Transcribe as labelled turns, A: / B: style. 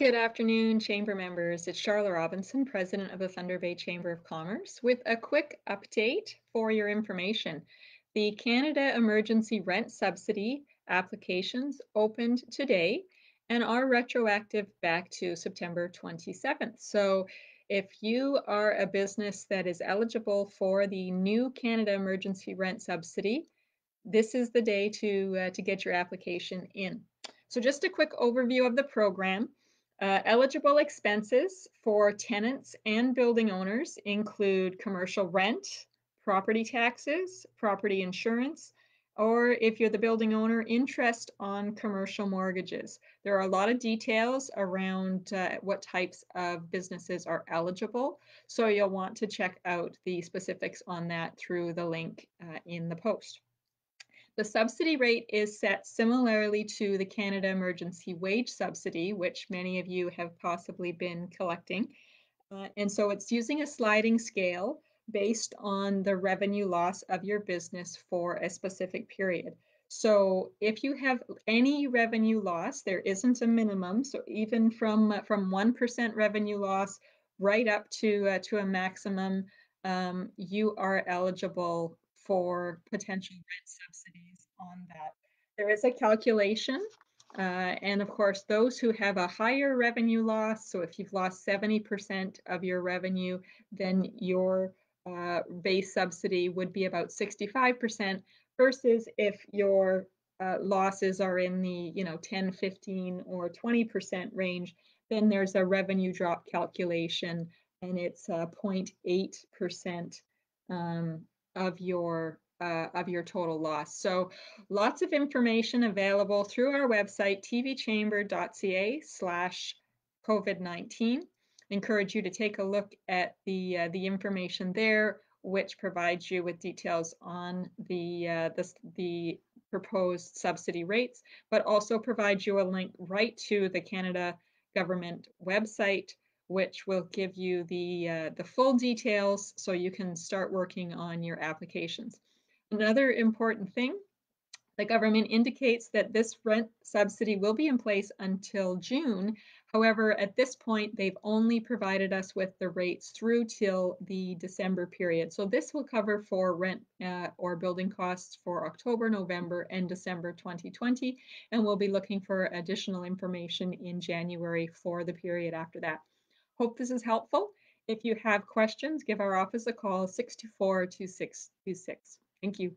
A: Good afternoon, Chamber members. It's Charlotte Robinson, President of the Thunder Bay Chamber of Commerce, with a quick update for your information. The Canada Emergency Rent Subsidy applications opened today and are retroactive back to September 27th. So if you are a business that is eligible for the new Canada Emergency Rent Subsidy, this is the day to, uh, to get your application in. So just a quick overview of the program. Uh, eligible expenses for tenants and building owners include commercial rent, property taxes, property insurance, or if you're the building owner, interest on commercial mortgages. There are a lot of details around uh, what types of businesses are eligible, so you'll want to check out the specifics on that through the link uh, in the post. The subsidy rate is set similarly to the Canada Emergency Wage Subsidy, which many of you have possibly been collecting. Uh, and so it's using a sliding scale based on the revenue loss of your business for a specific period. So if you have any revenue loss, there isn't a minimum. So even from from one percent revenue loss right up to uh, to a maximum, um, you are eligible for potential rent subsidies on that. There is a calculation, uh, and of course, those who have a higher revenue loss, so if you've lost 70% of your revenue, then your uh, base subsidy would be about 65% versus if your uh, losses are in the you know 10 15 or 20% range then there's a revenue drop calculation and it's 0.8% um, of your uh, of your total loss. So lots of information available through our website, tbchamber.ca slash COVID-19. Encourage you to take a look at the, uh, the information there, which provides you with details on the, uh, the, the proposed subsidy rates, but also provides you a link right to the Canada government website which will give you the, uh, the full details so you can start working on your applications. Another important thing, the government indicates that this rent subsidy will be in place until June. However, at this point, they've only provided us with the rates through till the December period. So this will cover for rent uh, or building costs for October, November, and December 2020. And we'll be looking for additional information in January for the period after that. Hope this is helpful. If you have questions, give our office a call 624 2626. Thank you.